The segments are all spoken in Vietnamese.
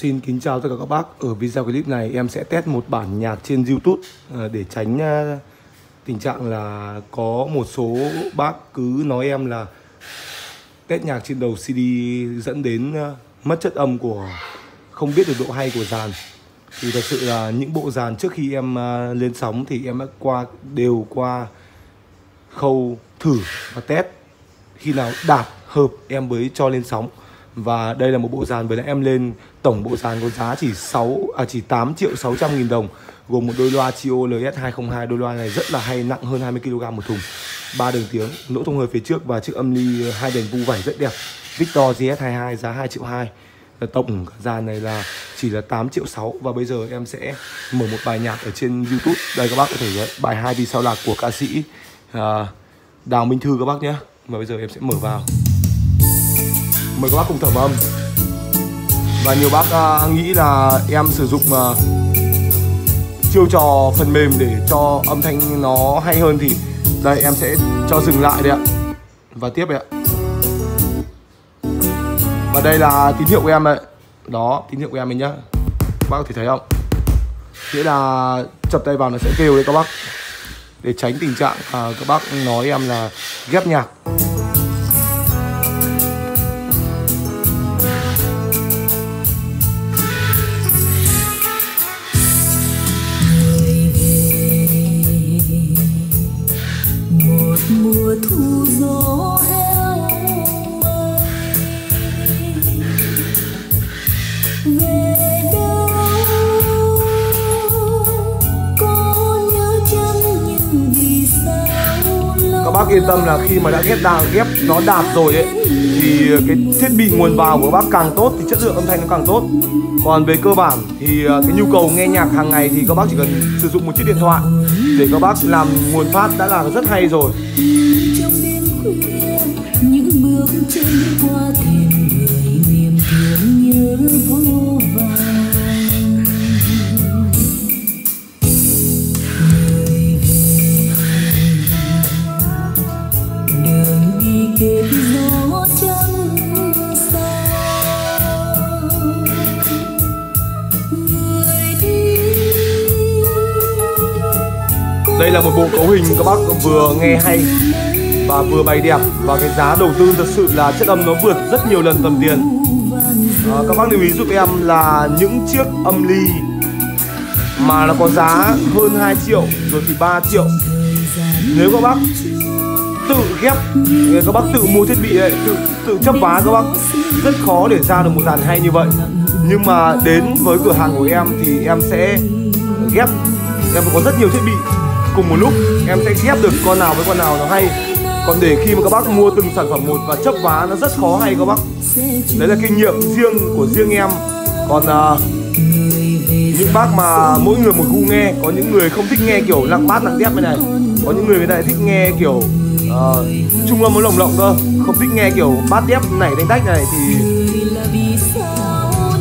Xin kính chào tất cả các bác. Ở video clip này em sẽ test một bản nhạc trên Youtube ờ, Để tránh ờ, tình trạng là có một số bác cứ nói em là Test nhạc trên đầu CD dẫn đến ờ, mất chất âm của Không biết được độ hay của dàn. Thì thật sự là những bộ dàn trước khi em lên sóng Thì em đã qua, đều qua khâu thử và test. Khi nào đạt hợp em mới cho lên sóng và đây là một bộ dàn với lại em lên tổng bộ dàn có giá chỉ 6 à chỉ 8 triệu 600 nghìn đồng gồm một đôi loa Chio LS202 đôi loa này rất là hay nặng hơn 20 kg một thùng. Ba đường tiếng lỗ thông hơi phía trước và chiếc âm ly ờ, hai đèn vu vải rất đẹp. Victor GS22 giá 2 triệu 2 ờ, tổng dàn này là chỉ là 8 triệu 6 và bây giờ em sẽ mở một bài nhạc ở trên YouTube. Đây các bác có thể thấy bài hai vì sao lạc của ca sĩ uh, Đào Minh Thư các bác nhé. Và bây giờ em sẽ mở vào mời các bác cùng thẩm âm và nhiều bác uh, nghĩ là em sử dụng uh, chiêu trò phần mềm để cho âm thanh nó hay hơn thì đây em sẽ cho dừng lại đây ạ. Và tiếp đây ạ. Và đây là tín hiệu của em đấy đó tín hiệu của em mình nhá. Các bác có thể thấy không? Nghĩa là chập tay vào nó sẽ kêu đấy các bác. Để tránh tình trạng uh, các bác nói em là ghép nhạc. Các bác yên tâm là khi mà đã ghép đàn ghép nó đạt rồi ấy, thì cái thiết bị nguồn vào của bác càng tốt thì chất lượng âm thanh nó càng tốt. Còn về cơ bản thì à, cái nhu cầu nghe nhạc hàng ngày thì các bác chỉ cần sử dụng một chiếc điện thoại để các bác làm nguồn phát đã là rất hay rồi. Những bước chân qua thềm người niềm thương nhớ vui Đây là một bộ cấu hình các bác vừa nghe hay và vừa bày đẹp. Và cái giá đầu tư thật sự là chất âm nó vượt rất nhiều lần tầm tiền. À, các bác lưu ý giúp em là những chiếc âm ly mà nó có giá hơn 2 triệu rồi thì 3 triệu. Nếu các bác tự ghép các bác tự mua thiết bị ấy, tự tự chấp vá các bác rất khó để ra được một dàn hay như vậy. Nhưng mà đến với cửa hàng của em thì em sẽ ghép. Em có rất nhiều thiết bị cùng một lúc em sẽ ghép được con nào với con nào nó hay. Còn để khi mà các bác mua từng sản phẩm một và chấp vá nó rất khó hay các bác. Đấy là kinh nghiệm riêng của riêng em. Còn uh, những bác mà mỗi người một gu nghe có những người không thích nghe kiểu lặng bát lặng đép như này. Có những người người ta thích nghe kiểu uh, trung âm nó lồng lộng cơ. Không thích nghe kiểu bát đép này đánh tách này thì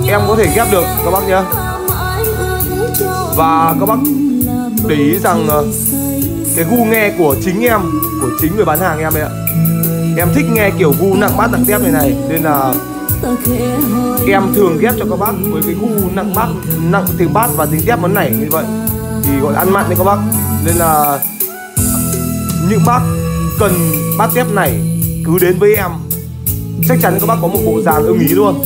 em có thể ghép được các bác nhá và các bác để ý rằng ờ, cái gu nghe của chính em, của chính người bán hàng em ấy ạ. Em thích nghe kiểu gu nặng bát, nặng tép này này. Nên là em thường ghép cho các bác với cái gu nặng bát, nặng tiếng bát và tiếng tép món này như vậy. Thì gọi là ăn mặn đấy các bác. Nên là những bác cần bát tép này cứ đến với em. Chắc chắn các bác có một bộ dàn ưng ý luôn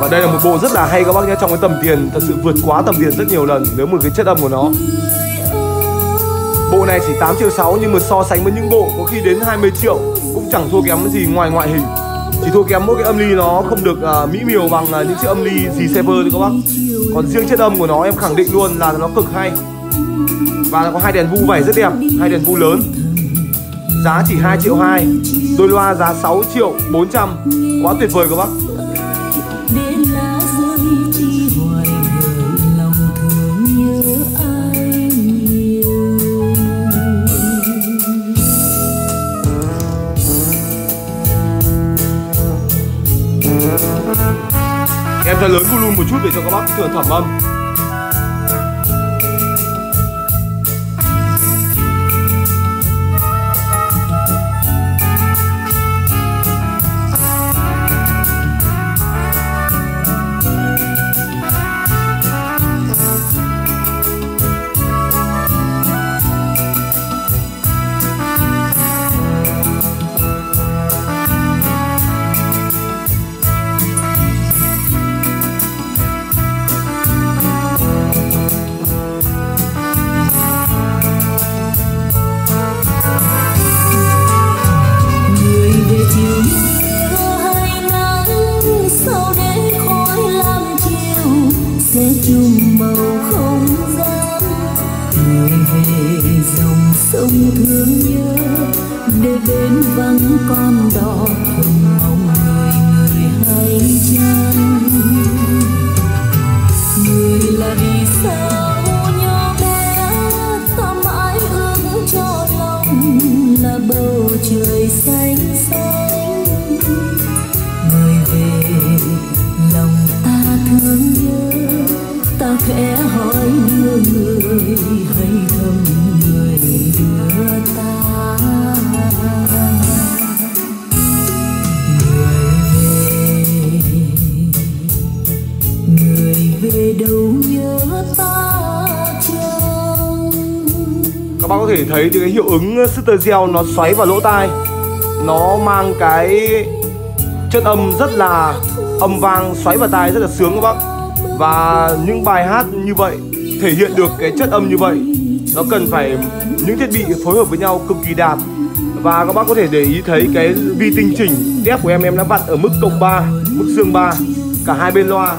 và đây là một bộ rất là hay các bác nhé trong cái tầm tiền thật sự vượt quá tầm tiền rất nhiều lần nếu một cái chất âm của nó. Bộ này chỉ 8 triệu 6 nhưng mà so sánh với những bộ có khi đến 20 triệu cũng chẳng thua kém gì ngoài ngoại hình. Chỉ thua kém mỗi cái âm ly nó không được uh, mỹ miều bằng uh, những chiếc âm ly gì server thôi các bác. Còn riêng chất âm của nó em khẳng định luôn là nó cực hay. Và nó có hai đèn vu vẩy rất đẹp hai đèn vu lớn. Giá chỉ 2 triệu 2 đôi loa giá 6 triệu 400 quá tuyệt vời các bác. Em cho lớn volume một chút để cho các bác thưởng thẩm âm. Để bên vắng con đò mong người người hay chăng người là vì sao nhỏ bé ta mãi ước cho lòng là bầu trời xanh. Các bác có thể thấy thì cái hiệu ứng ờ, Sister Gel nó xoáy vào lỗ tai. Nó mang cái chất âm rất là âm vang, xoáy vào tai rất là sướng các bác. Và những bài hát như vậy, thể hiện được cái chất âm như vậy, nó cần phải những thiết bị phối hợp với nhau cực kỳ đạt. Và các bác có thể để ý thấy cái vi tinh chỉnh tép của em em đã vặn ở mức cộng 3 mức dương 3 cả hai bên loa.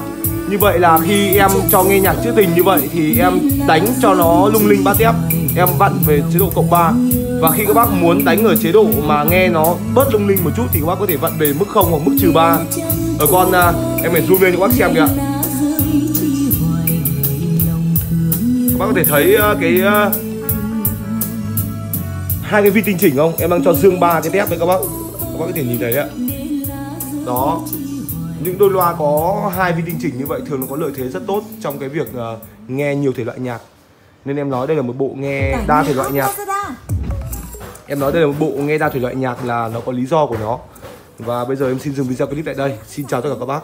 Như vậy là khi em cho nghe nhạc trữ tình như vậy thì em đánh cho nó lung linh ba tép em vặn về chế độ cộng 3 và khi các bác muốn đánh ở chế độ mà nghe nó bớt lung linh một chút thì các bác có thể vặn về mức không hoặc mức trừ 3 ở con à, em phải zoom lên cho các bác xem kìa. Các bác có thể thấy à, cái à, hai cái vi tinh chỉnh không? Em đang cho dương ba cái tép đấy các bác. Các bác có thể nhìn thấy ạ. Đó. Những đôi loa có hai vi tinh chỉnh như vậy thường nó có lợi thế rất tốt trong cái việc nghe nhiều thể loại nhạc nên em nói đây là một bộ nghe đa thể loại nhạc. em nói đây là một bộ nghe đa thể loại nhạc là nó có lý do của nó. Và bây giờ em xin dừng video clip tại đây. Xin chào tất cả các bác